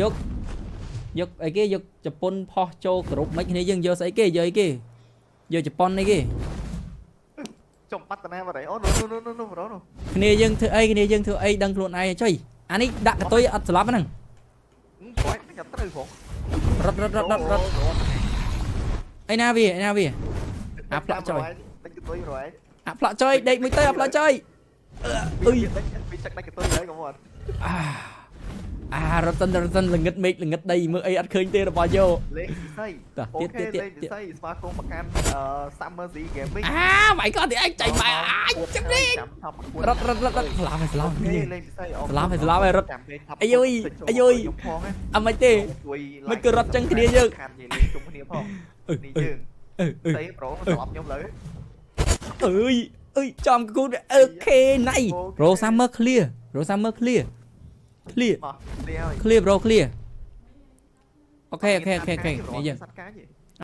យកយកអីគេយកជប៉ុនផុសចូលគ្រប់មិនគ្នាយើងយកស្អីគេយកអីគេយកជប៉ុនអីគេចំបាត់តាណាបាត់ហើយអូនោះនោះនោះនោះប្រូនោះគ្នាយើងធ្វើអីគ្នាយើងធ្វើអីដឹងខ្លួនឯងចុយអានេះដាក់កតុយអត់ស្លាប់ហ្នឹងគាត់ខ្ញុំត្រូវផងរត់រត់រត់រត់រត់អីណាវាអីណាវាអាផ្លាក់ចុយតិចទៅរួយអាផ្លាក់ចុយដេកមួយទៅអាផ្លាក់ចុយអុយពីចឹកដាច់ទៅហើយកុំអត់អា អារត់សិនរត់សិនល្ងិតមេឃល្ងិតដីមើលអីអត់ឃើញទេរបស់យោលេខពិសីតោះអូទៀតខេទៀតលេខទៀតពិសីស្វាគមន៍ប្រកាន់អឺ Summer Z Gaming អាម៉ៃក៏ទីឯងចៃម៉ែអាចចាំនេះរត់រត់រត់រត់ស្លាប់ហើយស្លាប់អូខេនេះលេខពិសីស្លាប់ហើយស្លាប់ហើយរត់ចាំពេកថាអាយុយអាយុយខ្ញុំផងណាអត់មិនទេជួយមិនក៏រត់ចឹងគ្នាយើងខាននិយាយលេងជុំគ្នាផងអឺនេះអឺយើងអឺអឺស្អីប្រូស្លាប់ខ្ញុំលើអើយអើយចំគូតអូខេណៃអូខេរោ សាមឺ clear រោសាមឺ clear clear មកនេះហើយ clear bro clear អូខេអូខេអូខេអូខេនេះយើងសត្វកាយទេ